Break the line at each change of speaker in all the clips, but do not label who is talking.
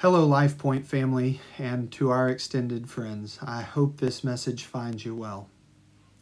Hello, Life Point family, and to our extended friends. I hope this message finds you well.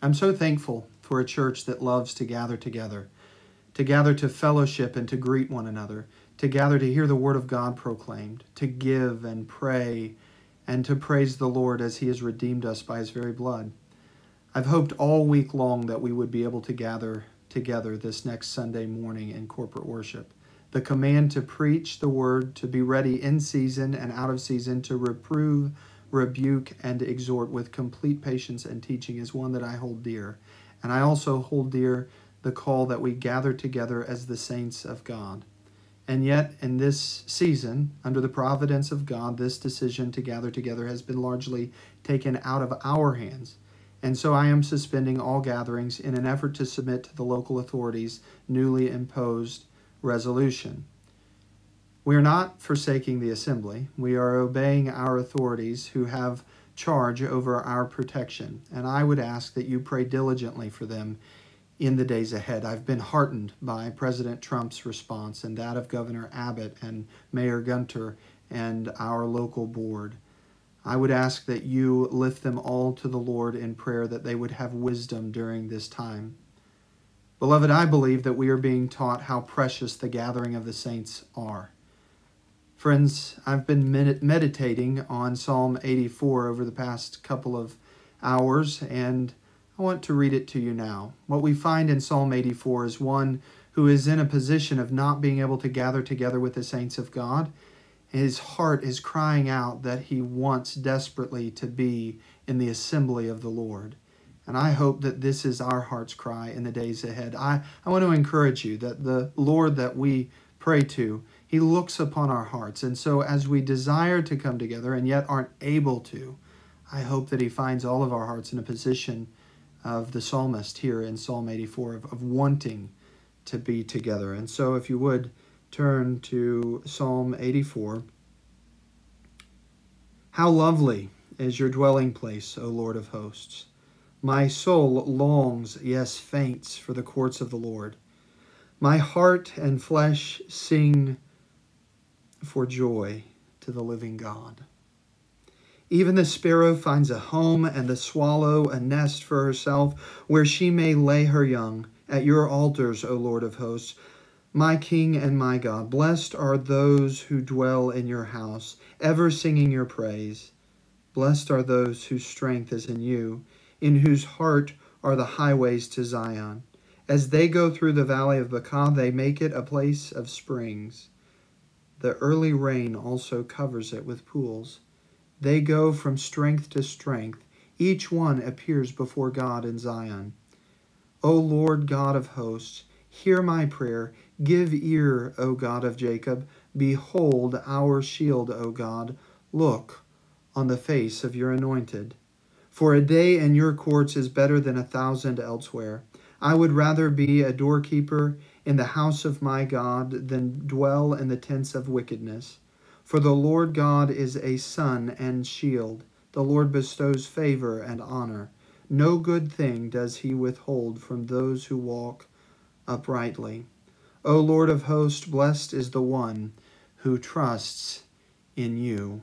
I'm so thankful for a church that loves to gather together, to gather to fellowship and to greet one another, to gather to hear the Word of God proclaimed, to give and pray, and to praise the Lord as He has redeemed us by His very blood. I've hoped all week long that we would be able to gather together this next Sunday morning in corporate worship the command to preach the word, to be ready in season and out of season, to reprove, rebuke, and exhort with complete patience and teaching is one that I hold dear. And I also hold dear the call that we gather together as the saints of God. And yet, in this season, under the providence of God, this decision to gather together has been largely taken out of our hands. And so I am suspending all gatherings in an effort to submit to the local authorities' newly imposed resolution. We are not forsaking the assembly. We are obeying our authorities who have charge over our protection. And I would ask that you pray diligently for them in the days ahead. I've been heartened by President Trump's response and that of Governor Abbott and Mayor Gunter and our local board. I would ask that you lift them all to the Lord in prayer that they would have wisdom during this time. Beloved, I believe that we are being taught how precious the gathering of the saints are. Friends, I've been meditating on Psalm 84 over the past couple of hours, and I want to read it to you now. What we find in Psalm 84 is one who is in a position of not being able to gather together with the saints of God. His heart is crying out that he wants desperately to be in the assembly of the Lord. And I hope that this is our heart's cry in the days ahead. I, I want to encourage you that the Lord that we pray to, He looks upon our hearts. And so as we desire to come together and yet aren't able to, I hope that He finds all of our hearts in a position of the psalmist here in Psalm 84 of, of wanting to be together. And so if you would turn to Psalm 84. How lovely is your dwelling place, O Lord of hosts! My soul longs, yes, faints for the courts of the Lord. My heart and flesh sing for joy to the living God. Even the sparrow finds a home, and the swallow a nest for herself, where she may lay her young. At your altars, O Lord of hosts, my King and my God, blessed are those who dwell in your house, ever singing your praise. Blessed are those whose strength is in you in whose heart are the highways to Zion. As they go through the valley of Baca, they make it a place of springs. The early rain also covers it with pools. They go from strength to strength. Each one appears before God in Zion. O Lord God of hosts, hear my prayer. Give ear, O God of Jacob. Behold our shield, O God. Look on the face of your anointed. For a day in your courts is better than a thousand elsewhere. I would rather be a doorkeeper in the house of my God than dwell in the tents of wickedness. For the Lord God is a sun and shield. The Lord bestows favor and honor. No good thing does he withhold from those who walk uprightly. O Lord of hosts, blessed is the one who trusts in you.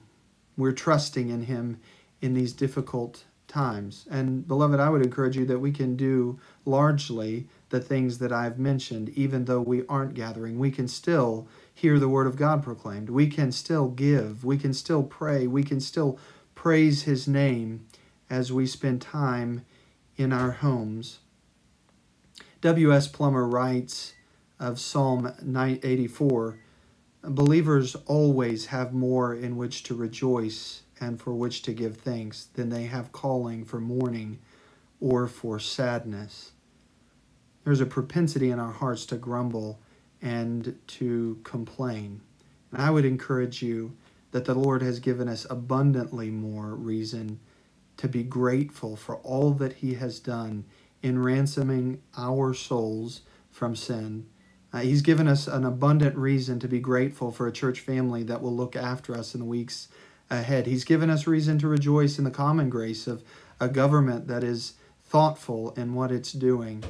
We're trusting in him in these difficult times. And beloved, I would encourage you that we can do largely the things that I've mentioned, even though we aren't gathering. We can still hear the word of God proclaimed. We can still give. We can still pray. We can still praise his name as we spend time in our homes. W.S. Plumer writes of Psalm 84 Believers always have more in which to rejoice and for which to give thanks than they have calling for mourning or for sadness. There's a propensity in our hearts to grumble and to complain. And I would encourage you that the Lord has given us abundantly more reason to be grateful for all that He has done in ransoming our souls from sin. Uh, he's given us an abundant reason to be grateful for a church family that will look after us in the weeks ahead. He's given us reason to rejoice in the common grace of a government that is thoughtful in what it's doing.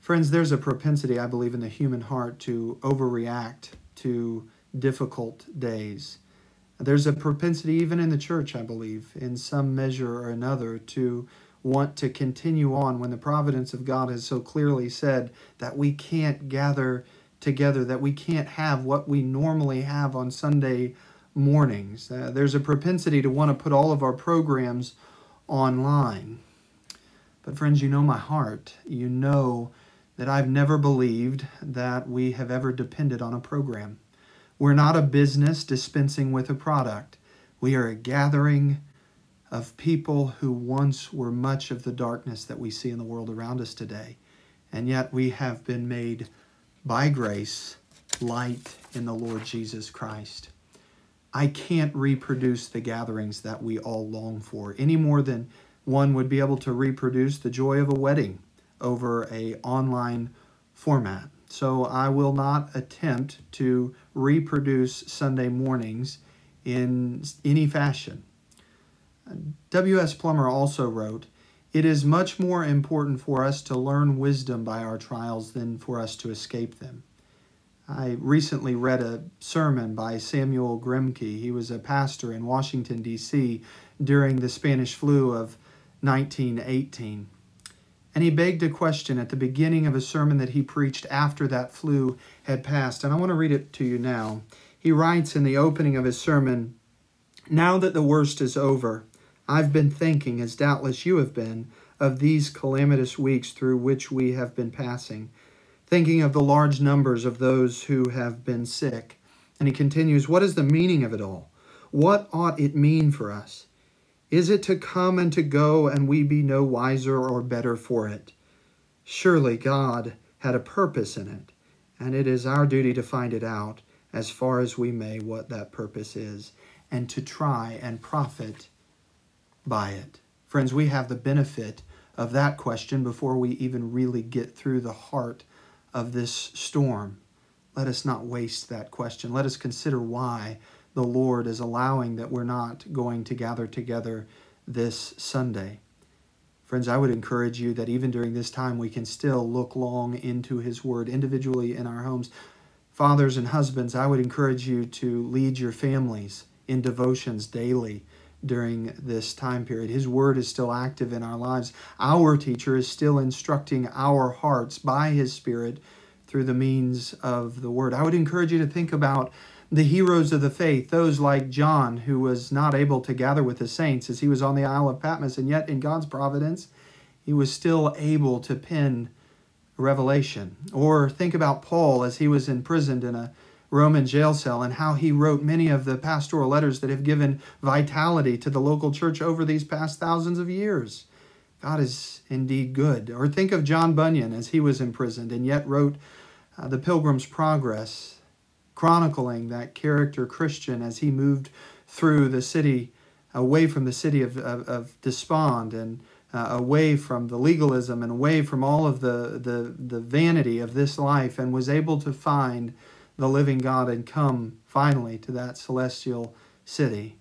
Friends, there's a propensity, I believe, in the human heart to overreact to difficult days. There's a propensity, even in the church, I believe, in some measure or another, to want to continue on when the providence of God has so clearly said that we can't gather together, that we can't have what we normally have on Sunday mornings. Uh, there's a propensity to want to put all of our programs online. But, friends, you know my heart. You know that I've never believed that we have ever depended on a program. We're not a business dispensing with a product. We are a gathering of people who once were much of the darkness that we see in the world around us today. And yet we have been made by grace light in the Lord Jesus Christ. I can't reproduce the gatherings that we all long for any more than one would be able to reproduce the joy of a wedding over a online format. So I will not attempt to reproduce Sunday mornings in any fashion. W.S. Plumer also wrote, It is much more important for us to learn wisdom by our trials than for us to escape them. I recently read a sermon by Samuel Grimke. He was a pastor in Washington, D.C. during the Spanish flu of 1918. And he begged a question at the beginning of a sermon that he preached after that flu had passed. And I want to read it to you now. He writes in the opening of his sermon Now that the worst is over, I've been thinking, as doubtless you have been, of these calamitous weeks through which we have been passing, thinking of the large numbers of those who have been sick. And he continues, What is the meaning of it all? What ought it mean for us? Is it to come and to go, and we be no wiser or better for it? Surely God had a purpose in it, and it is our duty to find it out as far as we may what that purpose is, and to try and profit by it. Friends, we have the benefit of that question before we even really get through the heart of this storm. Let us not waste that question. Let us consider why the Lord is allowing that we're not going to gather together this Sunday. Friends, I would encourage you that even during this time, we can still look long into His Word individually in our homes. Fathers and husbands, I would encourage you to lead your families in devotions daily during this time period. His Word is still active in our lives. Our teacher is still instructing our hearts by His Spirit through the means of the Word. I would encourage you to think about the heroes of the faith, those like John, who was not able to gather with the saints as he was on the Isle of Patmos, and yet in God's providence, he was still able to pen revelation. Or think about Paul as he was imprisoned in a Roman jail cell and how he wrote many of the pastoral letters that have given vitality to the local church over these past thousands of years. God is indeed good. Or think of John Bunyan as he was imprisoned and yet wrote uh, The Pilgrim's Progress chronicling that character Christian as he moved through the city, away from the city of, of, of despond and uh, away from the legalism and away from all of the, the, the vanity of this life and was able to find the living God and come finally to that celestial city.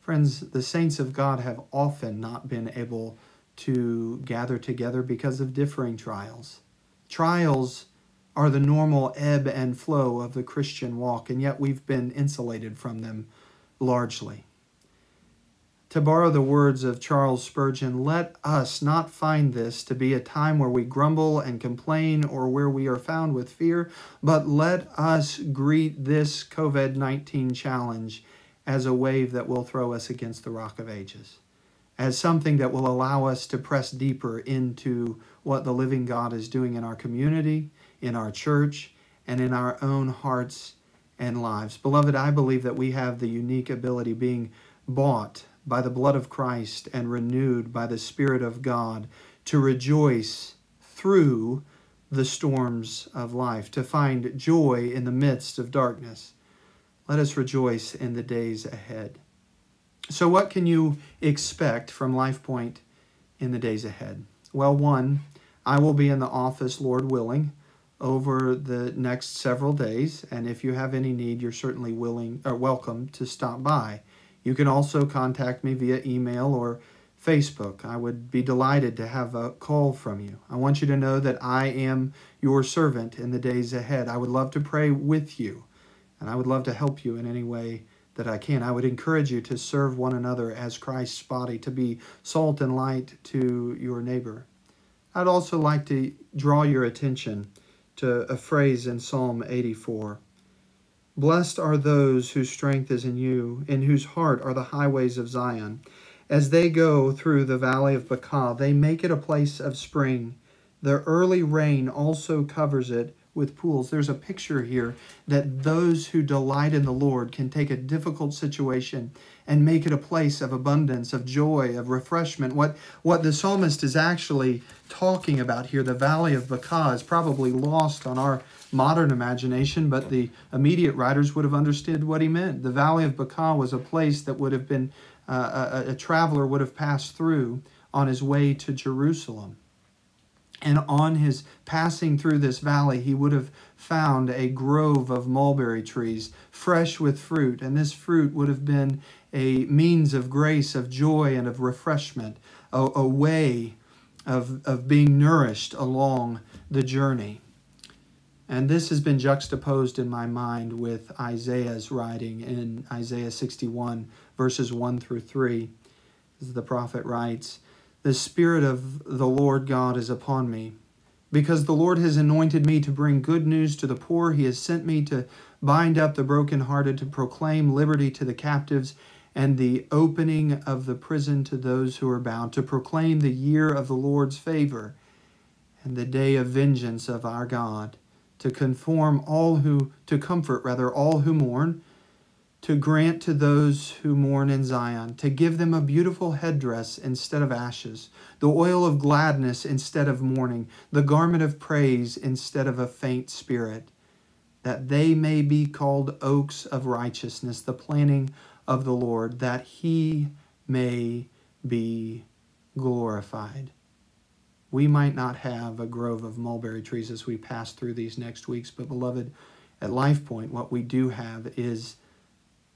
Friends, the saints of God have often not been able to gather together because of differing trials. Trials are the normal ebb and flow of the Christian walk, and yet we've been insulated from them largely. To borrow the words of Charles Spurgeon, let us not find this to be a time where we grumble and complain or where we are found with fear, but let us greet this COVID 19 challenge as a wave that will throw us against the rock of ages, as something that will allow us to press deeper into what the living God is doing in our community in our church, and in our own hearts and lives. Beloved, I believe that we have the unique ability, being bought by the blood of Christ and renewed by the Spirit of God, to rejoice through the storms of life, to find joy in the midst of darkness. Let us rejoice in the days ahead. So, what can you expect from LifePoint in the days ahead? Well, one, I will be in the office, Lord willing, over the next several days. And if you have any need, you're certainly willing or welcome to stop by. You can also contact me via email or Facebook. I would be delighted to have a call from you. I want you to know that I am your servant in the days ahead. I would love to pray with you. And I would love to help you in any way that I can. I would encourage you to serve one another as Christ's body, to be salt and light to your neighbor. I'd also like to draw your attention to a phrase in Psalm 84. Blessed are those whose strength is in you, in whose heart are the highways of Zion. As they go through the valley of Baca, they make it a place of spring. The early rain also covers it with pools. There's a picture here that those who delight in the Lord can take a difficult situation and make it a place of abundance, of joy, of refreshment. What, what the psalmist is actually talking about here, the valley of Baca, is probably lost on our modern imagination, but the immediate writers would have understood what he meant. The valley of Baca was a place that would have been, uh, a, a traveler would have passed through on his way to Jerusalem. And on his passing through this valley, he would have found a grove of mulberry trees, fresh with fruit. And this fruit would have been a means of grace, of joy, and of refreshment, a, a way of, of being nourished along the journey. And this has been juxtaposed in my mind with Isaiah's writing in Isaiah 61, verses 1 through 3. As the prophet writes, the Spirit of the Lord God is upon me, because the Lord has anointed me to bring good news to the poor. He has sent me to bind up the brokenhearted, to proclaim liberty to the captives, and the opening of the prison to those who are bound, to proclaim the year of the Lord's favor and the day of vengeance of our God, to conform all who, to comfort rather, all who mourn to grant to those who mourn in Zion, to give them a beautiful headdress instead of ashes, the oil of gladness instead of mourning, the garment of praise instead of a faint spirit, that they may be called oaks of righteousness, the planting of the Lord, that he may be glorified. We might not have a grove of mulberry trees as we pass through these next weeks, but beloved, at Life Point, what we do have is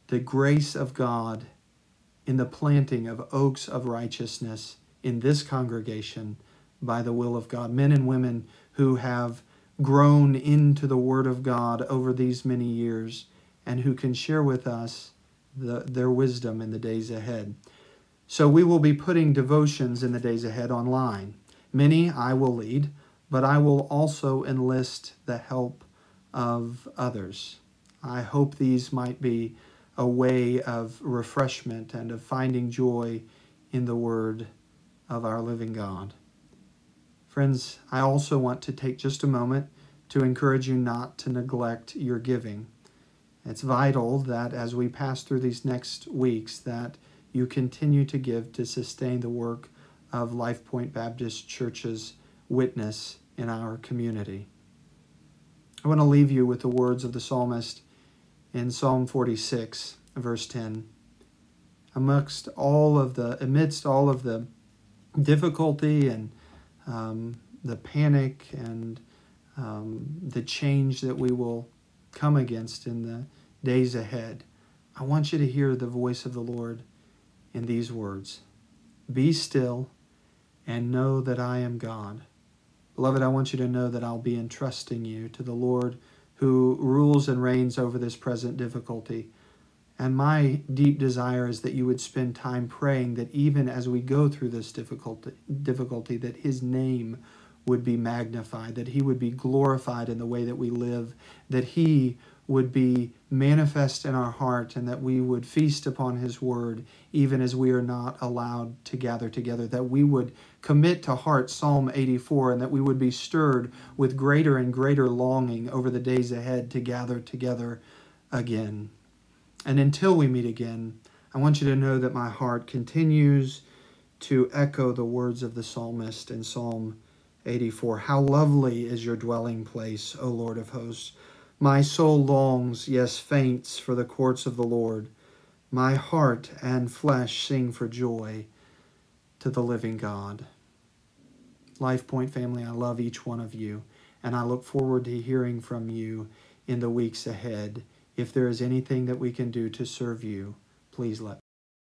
the grace of God in the planting of oaks of righteousness in this congregation by the will of God. Men and women who have grown into the Word of God over these many years and who can share with us the, their wisdom in the days ahead. So we will be putting devotions in the days ahead online. Many I will lead, but I will also enlist the help of others. I hope these might be a way of refreshment and of finding joy in the Word of our living God. Friends, I also want to take just a moment to encourage you not to neglect your giving. It's vital that as we pass through these next weeks that you continue to give to sustain the work of Life Point Baptist Church's witness in our community. I want to leave you with the words of the psalmist in Psalm 46, verse 10. Amongst all of the, amidst all of the difficulty and um, the panic and um, the change that we will come against in the days ahead, I want you to hear the voice of the Lord in these words Be still and know that I am God. Beloved, I want you to know that I'll be entrusting you to the Lord who rules and reigns over this present difficulty. And my deep desire is that you would spend time praying that even as we go through this difficulty, difficulty that his name would be magnified, that he would be glorified in the way that we live, that he would be manifest in our heart and that we would feast upon his word even as we are not allowed to gather together that we would commit to heart psalm 84 and that we would be stirred with greater and greater longing over the days ahead to gather together again. And until we meet again i want you to know that my heart continues to echo the words of the psalmist in psalm 84 how lovely is your dwelling place o lord of hosts my soul longs, yes, faints for the courts of the Lord. My heart and flesh sing for joy to the living God. Life Point family, I love each one of you, and I look forward to hearing from you in the weeks ahead. If there is anything that we can do to serve you, please let